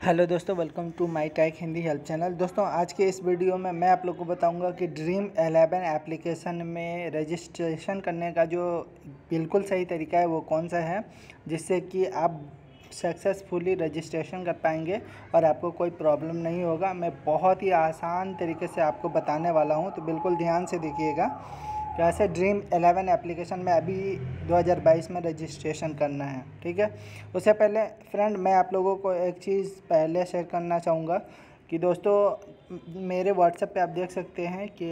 Hello दोस्तों welcome to my tech Hindi help channel दोस्तों, आज के इस वीडियो में मैं आप लोग को बताऊँगा कि ड्रीम 11 एप्लीकेशन में रजिस्ट्रेशन करने का जो बिल्कुल सही तरीका है वो कौन सा है, जिससे कि आप सक्सेसफुली रजिस्ट्रेशन कर पाएँगे और आपको कोई प्रॉब्लम नहीं होगा। मैं बहुत ही आसान तरीके से आपको बताने वाला हूँ तो बिल्कुल ध्यान से देखिएगा। कैसे ड्रीम 11 एप्लीकेशन में अभी 2022 में रजिस्ट्रेशन करना है, ठीक है? उससे पहले, फ्रेंड, मैं आप लोगों को एक चीज़ पहले शेयर करना चाहूँगा कि दोस्तों, मेरे व्हाट्सएप पे आप देख सकते हैं कि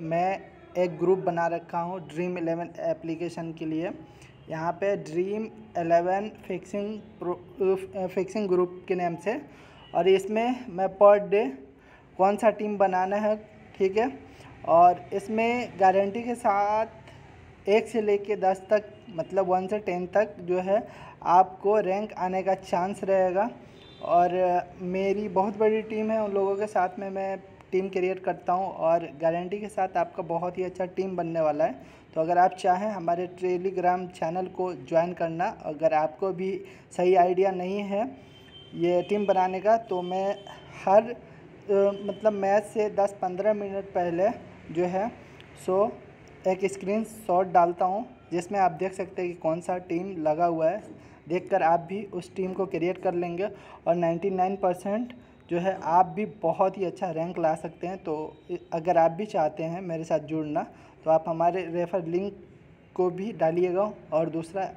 मैं एक ग्रुप बना रखा हूँ ड्रीम 11 एप्लीकेशन के लिए। यहाँ पे ड्रीम 11 फिक्सिंग फिक्सिंग ग्रुप के नाम से। और इसमें मैं पर डे कौन सा टीम बनाना है, ठीक है? और इसमें गारंटी के साथ एक से लेके दस तक मतलब वन से टेन तक जो है, आपको रैंक आने का चांस रहेगा। और मेरी बहुत बड़ी टीम है, उन लोगों के साथ में मैं टीम क्रिएट करता हूँ और गारंटी के साथ आपका बहुत ही अच्छा टीम बनने वाला है। तो अगर आप चाहें, हमारे टेलीग्राम चैनल को ज्वाइन करना। अगर आपको भी सही आइडिया नहीं है ये टीम बनाने का तो मैं हर मतलब मैच से 10-15 मिनट पहले जो है सो एक स्क्रीन शॉट डालता हूँ, जिसमें आप देख सकते हैं कि कौन सा टीम लगा हुआ है। देखकर आप भी उस टीम को क्रिएट कर लेंगे और 99 परसेंट जो है, आप भी बहुत ही अच्छा रैंक ला सकते हैं। तो अगर आप भी चाहते हैं मेरे साथ जुड़ना तो आप हमारे रेफर लिंक को भी डालिएगा। और दूसरा,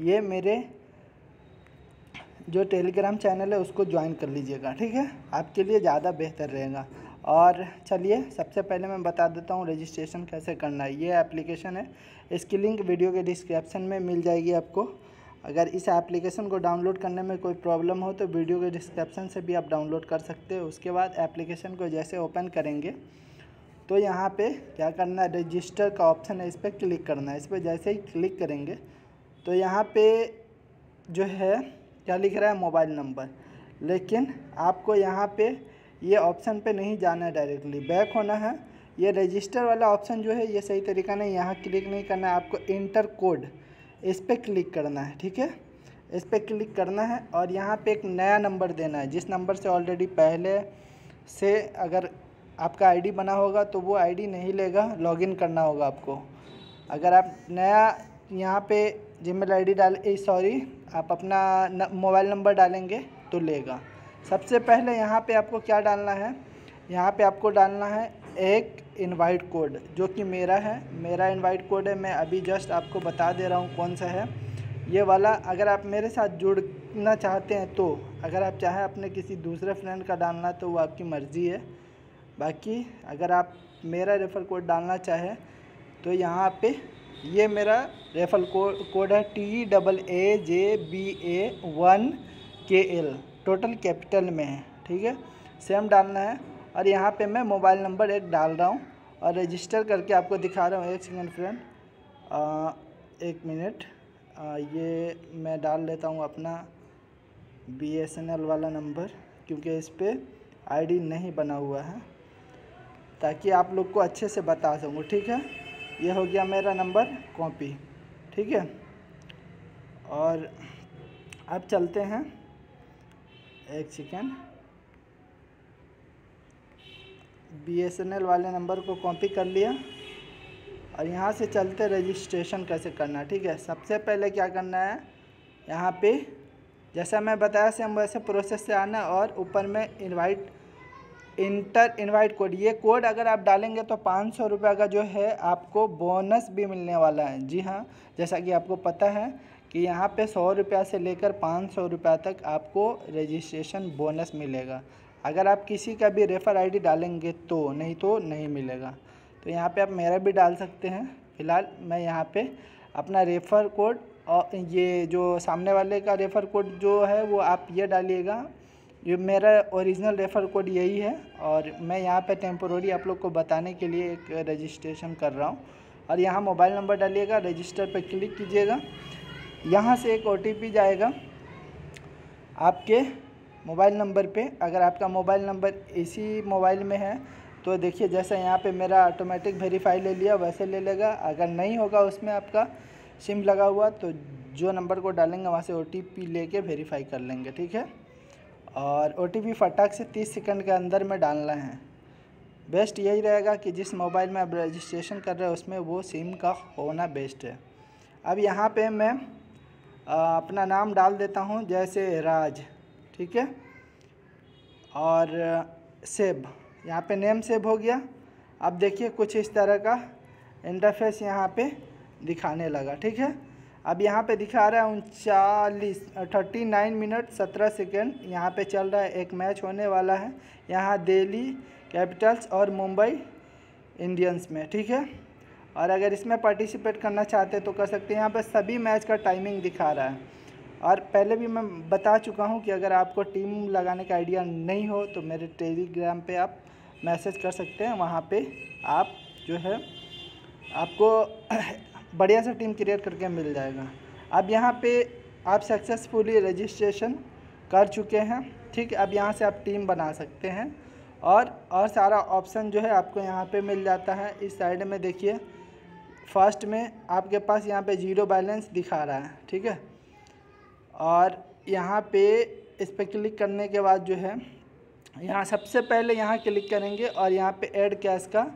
ये मेरे जो टेलीग्राम चैनल है, उसको ज्वाइन कर लीजिएगा, ठीक है? आपके लिए ज़्यादा बेहतर रहेगा। और चलिए, सबसे पहले मैं बता देता हूँ रजिस्ट्रेशन कैसे करना है। ये एप्लीकेशन है। इसकी लिंक वीडियो के डिस्क्रिप्शन में मिल जाएगी आपको। अगर इस एप्लीकेशन को डाउनलोड करने में कोई प्रॉब्लम हो तो वीडियो के डिस्क्रिप्शन से भी आप डाउनलोड कर सकते हो। उसके बाद एप्लीकेशन को जैसे ओपन करेंगे तो यहाँ पे क्या करना है? रजिस्टर का ऑप्शन है। इस पर क्लिक करना है। इस पर जैसे ही क्लिक करेंगे तो यहाँ पे जो है, क्या लिख रहा है? मोबाइल नंबर लेकिन आपको यहाँ पे ये ऑप्शन पे नहीं जाना है डायरेक्टली बैक होना है। ये रजिस्टर वाला ऑप्शन जो है, ये सही तरीका नहीं यहाँ क्लिक नहीं करना है आपको। इंटर कोड इस पर क्लिक करना है, ठीक है? इस पर क्लिक करना है और यहाँ पे एक नया नंबर देना है। जिस नंबर से ऑलरेडी पहले से अगर आपका आईडी बना होगा तो वो आईडी नहीं लेगा। लॉगिन करना होगा आपको। अगर आप नया यहाँ पे जीमेल आईडी डाल सॉरी आप अपना मोबाइल नंबर डालेंगे तो लेगा। सबसे पहले यहाँ पे आपको क्या डालना है? यहाँ पे आपको डालना है एक इनवाइट कोड जो कि मेरा है। मेरा इनवाइट कोड है, मैं अभी जस्ट आपको बता दे रहा हूँ कौन सा है। ये वाला अगर आप मेरे साथ जुड़ना चाहते हैं तो अगर आप चाहें अपने किसी दूसरे फ्रेंड का डालना तो वो आपकी मर्ज़ी है। बाकी अगर आप मेरा रेफ़र कोड डालना चाहें तो यहाँ पे ये मेरा रेफर कोड है T double A J B A one K L total capital में है, ठीक है? सेम डालना है और यहाँ पे मैं मोबाइल नंबर एक डाल रहा हूँ और रजिस्टर करके आपको दिखा रहा हूँ, एक सेकेंड फ्रेंड एक मिनट ये मैं डाल लेता हूँ अपना बी एस एन एल वाला नंबर, क्योंकि इस पर आईडी नहीं बना हुआ है, ताकि आप लोग को अच्छे से बता सकूँ, ठीक है? ये हो गया मेरा नंबर कॉपी ठीक है? और अब चलते हैं। एक second. B S N L वाले नंबर को कॉपी कर लिया और यहाँ से चलते रजिस्ट्रेशन कैसे करना ठीक है? सबसे पहले क्या करना है, यहाँ पे जैसा मैं बताया सेम वैसे प्रोसेस से आना और ऊपर में इनवाइट इंटर इनवाइट कोड ये कोड अगर आप डालेंगे तो पाँच सौ रुपये का जो है आपको बोनस भी मिलने वाला है। जी हाँ जैसा कि आपको पता है कि यहाँ पे सौ रुपया से लेकर पाँच सौ रुपया तक आपको रजिस्ट्रेशन बोनस मिलेगा। अगर आप किसी का भी रेफ़र आईडी डालेंगे तो नहीं तो नहीं मिलेगा। तो यहाँ पे आप मेरा भी डाल सकते हैं। फ़िलहाल मैं यहाँ पे अपना रेफ़र कोड और ये जो सामने वाले का रेफ़र कोड जो है, वो आप ये डालिएगा। ये मेरा ओरिजिनल रेफ़र कोड यही है और मैं यहाँ पे टेम्पोरी आप लोग को बताने के लिए एक रजिस्ट्रेशन कर रहा हूँ। और यहाँ मोबाइल नंबर डालिएगा रजिस्टर पर क्लिक कीजिएगा। यहाँ से एक ओटीपी जाएगा आपके मोबाइल नंबर पे। अगर आपका मोबाइल नंबर इसी मोबाइल में है तो देखिए, जैसा यहाँ पे मेरा ऑटोमेटिक वेरीफाई ले लिया, वैसे ले लेगा। अगर नहीं होगा उसमें आपका सिम लगा हुआ तो जो नंबर को डालेंगे, वहाँ से ओ टी पी लेके वेरीफाई कर लेंगे, ठीक है? और ओ टी पी फटाक से तीस सेकंड के अंदर में डालना है। बेस्ट यही रहेगा कि जिस मोबाइल में आप रजिस्ट्रेशन कर रहे हो, उसमें वो सिम का होना बेस्ट है। अब यहाँ पे मैं अपना नाम डाल देता हूँ, जैसे राज, ठीक है? और सेव यहाँ पे नेम सेव हो गया। अब देखिए, कुछ इस तरह का इंटरफेस यहाँ पे दिखाने लगा, ठीक है? अब यहाँ पे दिखा रहा है उनचालीस थर्टी नाइन मिनट सत्रह सेकेंड यहाँ पे चल रहा है, एक मैच होने वाला है यहाँ दिल्ली कैपिटल्स और मुंबई इंडियंस में, ठीक है? और अगर इसमें पार्टिसिपेट करना चाहते हैं तो कर सकते हैं। यहाँ पर सभी मैच का टाइमिंग दिखा रहा है। और पहले भी मैं बता चुका हूँ कि अगर आपको टीम लगाने का आइडिया नहीं हो तो मेरे टेलीग्राम पे आप मैसेज कर सकते हैं। वहाँ पे आप जो है, आपको बढ़िया सा टीम क्रिएट करके मिल जाएगा। अब यहाँ पे आप सक्सेसफुली रजिस्ट्रेशन कर चुके हैं। ठीक, अब यहाँ से आप टीम बना सकते हैं। और और सारा ऑप्शन जो है आपको यहाँ पे मिल जाता है। इस साइड में देखिए फ़र्स्ट में आपके पास यहाँ पे ज़ीरो बैलेंस दिखा रहा है, ठीक है? और यहाँ पे इस पर क्लिक करने के बाद जो है, यहाँ सबसे पहले यहाँ क्लिक करेंगे और यहाँ पे ऐड कैश का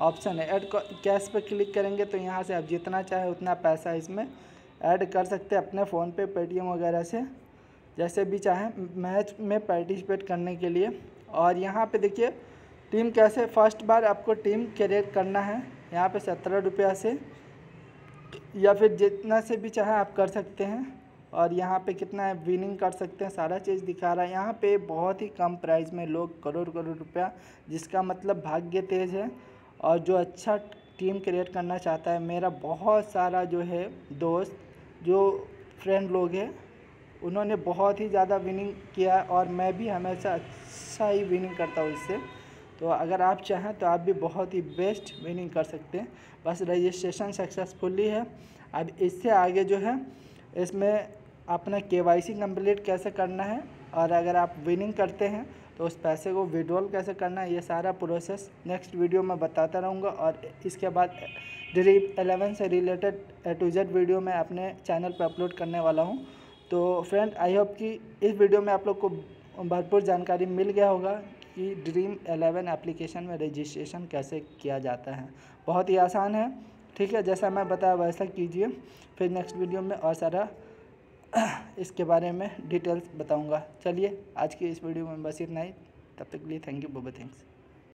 ऑप्शन है। ऐड कैश पे क्लिक करेंगे तो यहाँ से आप जितना चाहे उतना पैसा इसमें ऐड कर सकते अपने फ़ोन पे पेटीएम वगैरह से, जैसे भी चाहें मैच में पार्टिसिपेट करने के लिए। और यहाँ पे देखिए, टीम कैसे, फ़र्स्ट बार आपको टीम क्रिएट करना है, यहाँ पे सत्रह रुपया से, या फिर जितना से भी चाहे आप कर सकते हैं, और यहाँ पे कितना है विनिंग कर सकते हैं, सारा चीज़ दिखा रहा है। यहाँ पे बहुत ही कम प्राइस में लोग करोड़ करोड़ रुपया, जिसका मतलब भाग्य तेज़ है, और जो अच्छा टीम क्रिएट करना चाहता है, मेरा बहुत सारा जो है दोस्त, जो फ्रेंड लोग हैं उन्होंने बहुत ही ज़्यादा विनिंग किया और मैं भी हमेशा अच्छा ही विनिंग करता हूँ इससे। तो अगर आप चाहें तो आप भी बहुत ही बेस्ट विनिंग कर सकते हैं। बस रजिस्ट्रेशन सक्सेसफुली है। अब इससे आगे जो है, इसमें अपना के वाई सी कंप्लीट कैसे करना है और अगर आप विनिंग करते हैं तो उस पैसे को विड्रॉल कैसे करना है, ये सारा प्रोसेस नेक्स्ट वीडियो में बताता रहूँगा और इसके बाद ड्रीप एलेवन से related A to Z video मैं अपने चैनल पर अपलोड करने वाला हूँ। तो फ्रेंड आई होप कि इस वीडियो में आप लोग को भरपूर जानकारी मिल गया होगा कि ड्रीम एलेवन एप्लीकेशन में रजिस्ट्रेशन कैसे किया जाता है। बहुत ही आसान है, ठीक है? जैसा मैं बताया, वैसा कीजिए। फिर नेक्स्ट वीडियो में और सारा इसके बारे में डिटेल्स बताऊँगा। चलिए, आज की इस वीडियो में बस इतना ही। तब तक के लिए थैंक यू बहुत थैंक्स